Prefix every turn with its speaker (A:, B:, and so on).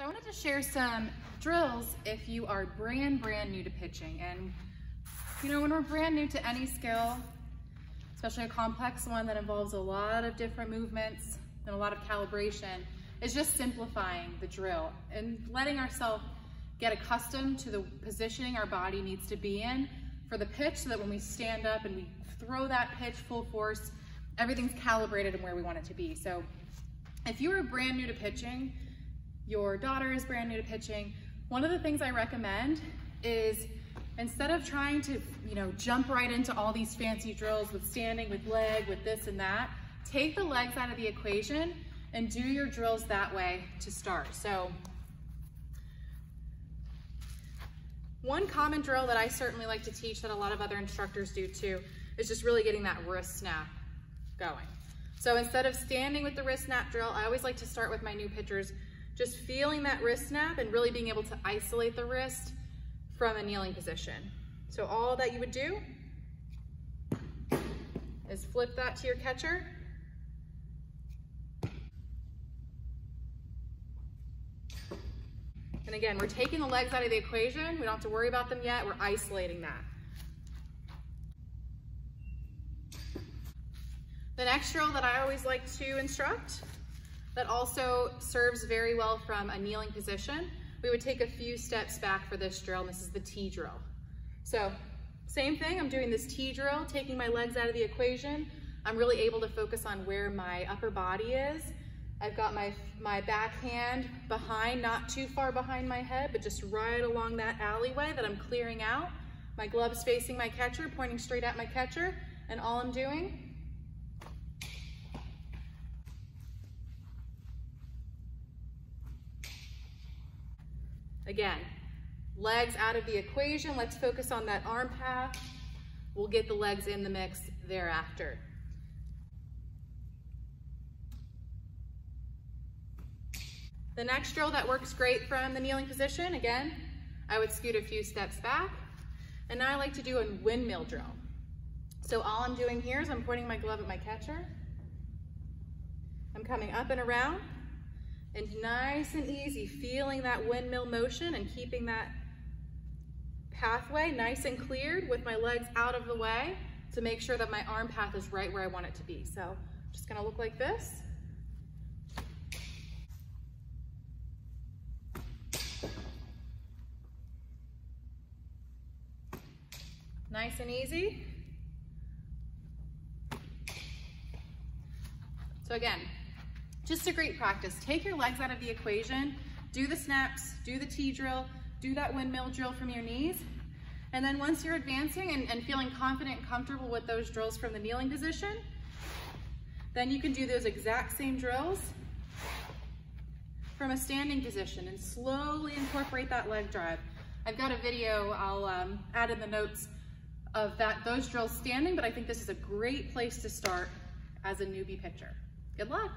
A: So I wanted to share some drills if you are brand, brand new to pitching. And you know, when we're brand new to any skill, especially a complex one that involves a lot of different movements and a lot of calibration, is just simplifying the drill and letting ourselves get accustomed to the positioning our body needs to be in for the pitch so that when we stand up and we throw that pitch full force, everything's calibrated and where we want it to be. So if you are brand new to pitching, your daughter is brand new to pitching, one of the things I recommend is instead of trying to, you know, jump right into all these fancy drills with standing, with leg, with this and that, take the legs out of the equation and do your drills that way to start. So one common drill that I certainly like to teach that a lot of other instructors do too is just really getting that wrist snap going. So instead of standing with the wrist snap drill, I always like to start with my new pitchers just feeling that wrist snap and really being able to isolate the wrist from a kneeling position. So all that you would do is flip that to your catcher. And again, we're taking the legs out of the equation. We don't have to worry about them yet. We're isolating that. The next drill that I always like to instruct that also serves very well from a kneeling position. We would take a few steps back for this drill, and this is the T drill. So same thing, I'm doing this T drill, taking my legs out of the equation. I'm really able to focus on where my upper body is. I've got my, my back hand behind, not too far behind my head, but just right along that alleyway that I'm clearing out. My gloves facing my catcher, pointing straight at my catcher, and all I'm doing Again, legs out of the equation. Let's focus on that arm path. We'll get the legs in the mix thereafter. The next drill that works great from the kneeling position, again, I would scoot a few steps back. And now I like to do a windmill drill. So all I'm doing here is I'm pointing my glove at my catcher. I'm coming up and around. And nice and easy, feeling that windmill motion and keeping that pathway nice and cleared with my legs out of the way to make sure that my arm path is right where I want it to be. So just gonna look like this. Nice and easy. So again, just a great practice. Take your legs out of the equation, do the snaps, do the T drill, do that windmill drill from your knees. And then once you're advancing and, and feeling confident and comfortable with those drills from the kneeling position, then you can do those exact same drills from a standing position and slowly incorporate that leg drive. I've got a video I'll um, add in the notes of that those drills standing, but I think this is a great place to start as a newbie pitcher. Good luck.